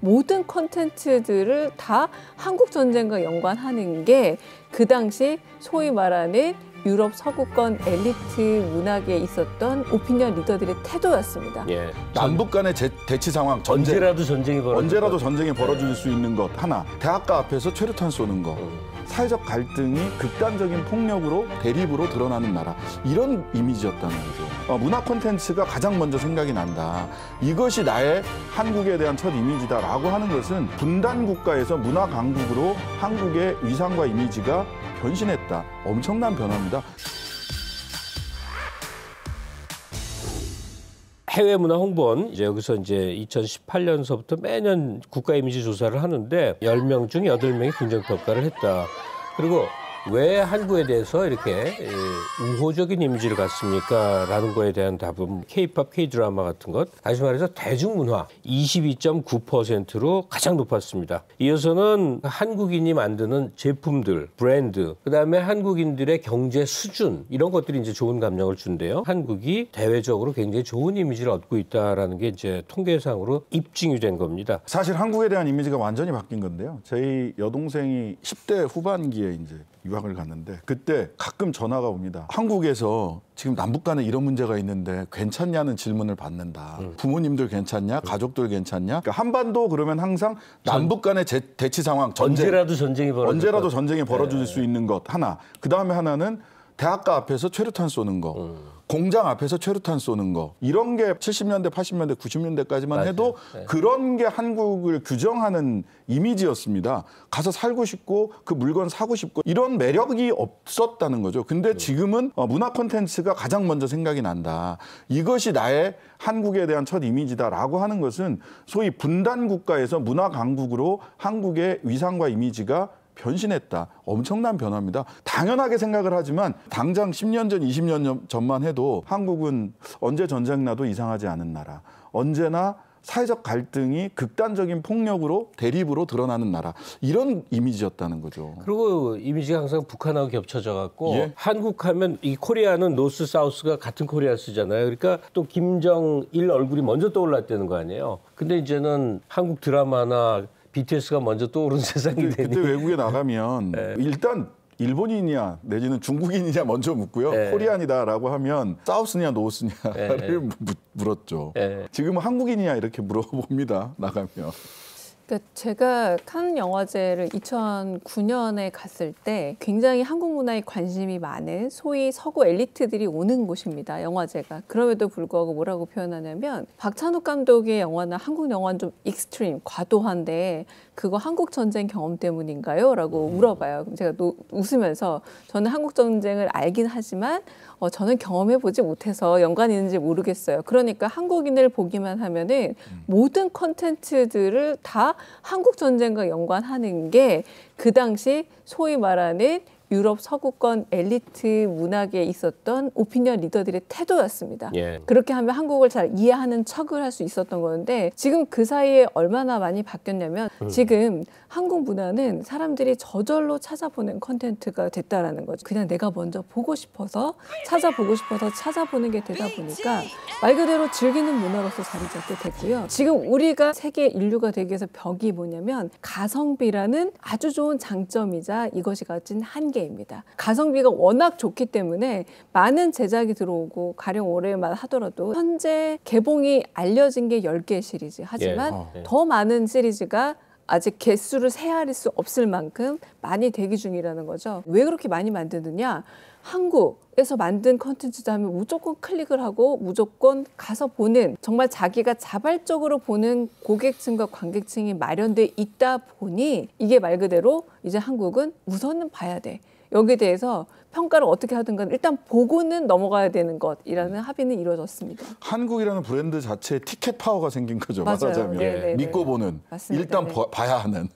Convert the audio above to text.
모든 콘텐츠들을 다 한국 전쟁과 연관하는 게 그 당시 소위 말하는 유럽 서구권 엘리트 문학에 있었던 오피니언 리더들의 태도였습니다. 예. 남북 간의 제- 대치 상황 전쟁 언제라도 전쟁이 벌어질 언제라도 것. 전쟁이 벌어질 수 있는 것 하나 대학가 앞에서 최루탄 쏘는 거 음. 사회적 갈등이 극단적인 폭력으로 대립으로 드러나는 나라 이런 이미지였다는 거죠 어, 문화 콘텐츠가 가장 먼저 생각이 난다. 이것이 나의 한국에 대한 첫 이미지다라고 하는 것은 분단 국가에서 문화 강국으로 한국의 위상과 이미지가 변신했다. 엄청난 변화입니다. 해외 문화 홍보원 이제 여기서 이제 2018년서부터 매년 국가 이미지 조사를 하는데 10명 중 8명이 긍정 평가를 했다. 그리고 왜 한국에 대해서 이렇게 에, 우호적인 이미지를 갖습니까? 라는 거에 대한 답은 K-팝, K-드라마 같은 것, 다시 말해서 대중문화 22.9%로 가장 높았습니다. 이어서는 한국인이 만드는 제품들, 브랜드, 그다음에 한국인들의 경제 수준 이런 것들이 이제 좋은 감정을 준대요. 한국이 대외적으로 굉장히 좋은 이미지를 얻고 있다라는 게 이제 통계상으로 입증이 된 겁니다. 사실 한국에 대한 이미지가 완전히 바뀐 건데요. 저희 여동생이 10대 후반기에 이제 유학을 갔는데 그때 가끔 전화가 옵니다. 한국에서 지금 남북 간에 이런 문제가 있는데 괜찮냐는 질문을 받는다. 음. 부모님들 괜찮냐? 가족들 괜찮냐? 그러니까 한반도 그러면 항상 남북 간의 제- 대치 상황 전쟁 언제라도 전쟁이 벌어질 언제라도 것. 전쟁이 벌어질 네. 수 있는 것 하나. 그 다음에 하나는 대학가 앞에서 최루탄 쏘는 거. 음. 공장 앞에서 최루탄 쏘는 거 이런 게 70년대, 80년대, 90년대까지만 맞아요. 해도 네. 그런 게 한국을 규정하는 이미지였습니다. 가서 살고 싶고 그 물건 사고 싶고 이런 매력이 없었다는 거죠. 근데 지금은 어, 문화 콘텐츠가 가장 먼저 생각이 난다. 이것이 나의 한국에 대한 첫 이미지다라고 하는 것은 소위 분단 국가에서 문화 강국으로 한국의 위상과 이미지가 변신했다. 엄청난 변화입니다. 당연하게 생각을 하지만 당장 10년 전, 20년 전- 전만 해도 한국은 언제 전쟁 나도 이상하지 않은 나라. 언제나 사회적 갈등이 극단적인 폭력으로 대립으로 드러나는 나라. 이런 이미지였다는 거죠. 그리고 이미지가 항상 북한하고 겹쳐져 갖고 예. 한국 하면 이 코리아는 노스 사우스가 같은 코리아 쓰잖아요. 그러니까 또 김정일 얼굴이 먼저 떠올랐다는 거 아니에요. 근데 이제는 한국 드라마나 BTS가 먼저 떠오르는 세상이 그때, 되니 그때 외국에 나가면 네. 일단 일본인이냐 내지는 중국인이냐 먼저 묻고요. 네. Korean이다라고 하면 South냐 North냐를 네, 네. 묻- 물었죠. 예. 지금은 한국인이냐 이렇게 물어봅니다. 나가면. 그러니까 제가 칸 영화제를 2009년에 갔을 때 굉장히 한국 문화에 관심이 많은 소위 서구 엘리트들이 오는 곳입니다. 영화제가. 그럼에도 불구하고 뭐라고 표현하냐면 박찬욱 감독의 영화나 한국 영화는 좀 extreme, 과도한데 그거 한국 전쟁 경험 때문인가요? 라고 물어봐요. 그럼 제가 노- 웃으면서 저는 한국 전쟁을 알긴 하지만 어, 저는 경험해 보지 못해서 연관이 있는지 모르겠어요. 그러니까 한국인을 보기만 하면은 모든 콘텐츠들을 다 한국 전쟁과 연관하는 게 그 당시 소위 말하는 유럽 서구권 엘리트 문화계에 있었던 오피니언 리더들의 태도였습니다. 예. 그렇게 하면 한국을 잘 이해하는 척을 할 수 있었던 건데 지금 그 사이에 얼마나 많이 바뀌었냐면 지금 한국 문화는 사람들이 저절로 찾아보는 컨텐츠가 됐다라는 거죠. 그냥 내가 먼저 보고 싶어서 찾아보고 싶어서 찾아보는 게 되다 보니까 말 그대로 즐기는 문화로서 자리 잡게 됐고요. 지금 우리가 세계 인류가 되기 위해서 벽이 뭐냐면 가성비라는 아주 좋은 장점이자 이것이 가진 한계 입니다. 가성비가 워낙 좋기 때문에 많은 제작이 들어오고 가령 올해만 하더라도 현재 개봉이 알려진 게 10개 시리즈. 하지만 예. 어. 더 많은 시리즈가 아직 개수를 세아릴 수 없을 만큼 많이 대기 중이라는 거죠. 왜 그렇게 많이 만드느냐? 한국에서 만든 컨텐츠다 하면 무조건 클릭을 하고 무조건 가서 보는 정말 자기가 자발적으로 보는 고객층과 관객층이 마련돼 있다 보니 이게 말 그대로 이제 한국은 우선은 봐야 돼. 여기에 대해서 평가를 어떻게 하든 간 일단 보고는 넘어가야 되는 것이라는 합의는 이루어졌습니다. 한국이라는 브랜드 자체에 티켓 파워가 생긴 거죠. 맞아요. 말하자면 네, 네, 네. 믿고 보는 맞습니다. 일단 네. 봐- 봐야 하는.